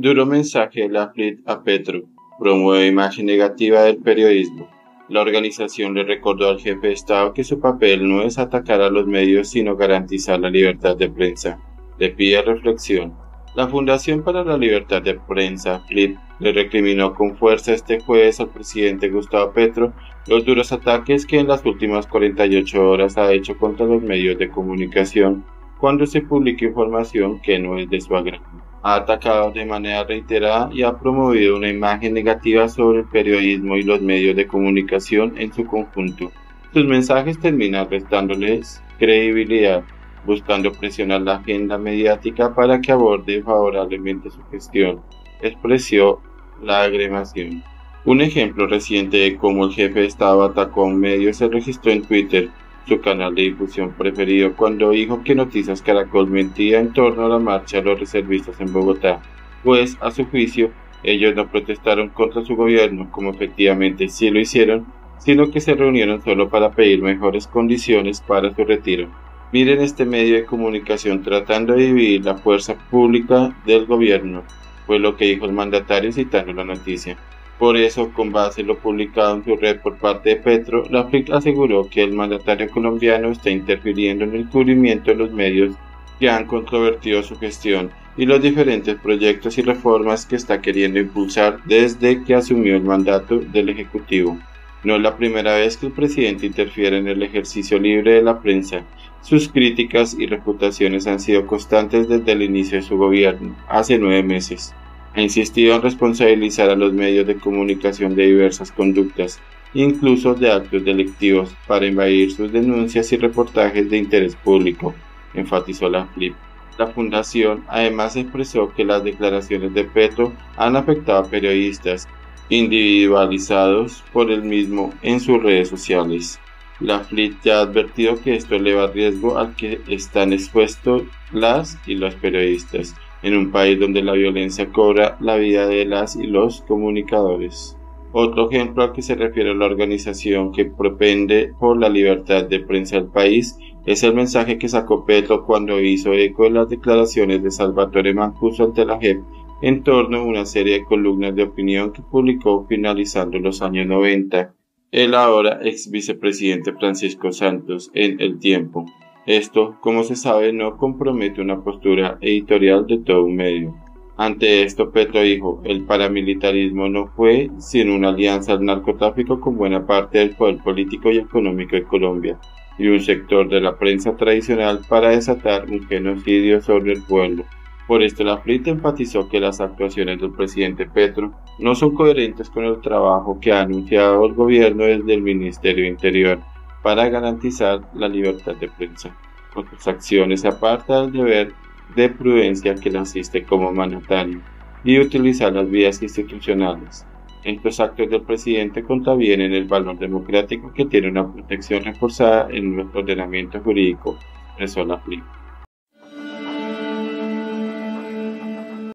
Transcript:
Duro mensaje de la FLIT a Petro. Promueve imagen negativa del periodismo. La organización le recordó al jefe de Estado que su papel no es atacar a los medios sino garantizar la libertad de prensa. Le pide reflexión. La Fundación para la Libertad de Prensa, FLIP, le recriminó con fuerza este jueves al presidente Gustavo Petro los duros ataques que en las últimas 48 horas ha hecho contra los medios de comunicación cuando se publica información que no es de su agrado. Ha atacado de manera reiterada y ha promovido una imagen negativa sobre el periodismo y los medios de comunicación en su conjunto. Sus mensajes terminan restándoles credibilidad buscando presionar la agenda mediática para que aborde favorablemente su gestión, expresó la agremación. Un ejemplo reciente de cómo el jefe de Estado atacó a un medio se registró en Twitter, su canal de difusión preferido, cuando dijo que Noticias Caracol mentía en torno a la marcha de los reservistas en Bogotá, pues, a su juicio, ellos no protestaron contra su gobierno, como efectivamente sí lo hicieron, sino que se reunieron solo para pedir mejores condiciones para su retiro. Miren este medio de comunicación tratando de dividir la fuerza pública del gobierno, fue lo que dijo el mandatario citando la noticia. Por eso, con base en lo publicado en su red por parte de Petro, la FLIC aseguró que el mandatario colombiano está interfiriendo en el cubrimiento de los medios que han controvertido su gestión y los diferentes proyectos y reformas que está queriendo impulsar desde que asumió el mandato del Ejecutivo. No es la primera vez que el presidente interfiere en el ejercicio libre de la prensa. Sus críticas y reputaciones han sido constantes desde el inicio de su gobierno, hace nueve meses. Ha insistido en responsabilizar a los medios de comunicación de diversas conductas, incluso de actos delictivos, para invadir sus denuncias y reportajes de interés público, enfatizó la FLIP. La fundación además expresó que las declaraciones de Petro han afectado a periodistas individualizados por el mismo en sus redes sociales. La FLIT ya ha advertido que esto eleva el riesgo al que están expuestos las y los periodistas en un país donde la violencia cobra la vida de las y los comunicadores. Otro ejemplo al que se refiere la organización que propende por la libertad de prensa del país es el mensaje que sacó Petro cuando hizo eco de las declaraciones de Salvatore Mancuso ante la JEP en torno a una serie de columnas de opinión que publicó finalizando los años 90 el ahora ex vicepresidente Francisco Santos en El Tiempo. Esto, como se sabe, no compromete una postura editorial de todo un medio. Ante esto, Petro dijo, el paramilitarismo no fue sino una alianza al narcotráfico con buena parte del poder político y económico de Colombia y un sector de la prensa tradicional para desatar un genocidio sobre el pueblo. Por esto la FLIT enfatizó que las actuaciones del presidente Petro no son coherentes con el trabajo que ha anunciado el gobierno desde el Ministerio Interior para garantizar la libertad de prensa. Con sus acciones se aparta del deber de prudencia que le asiste como mandatario y utilizar las vías institucionales. Estos actos del presidente contravienen el valor democrático que tiene una protección reforzada en nuestro ordenamiento jurídico, expresó la.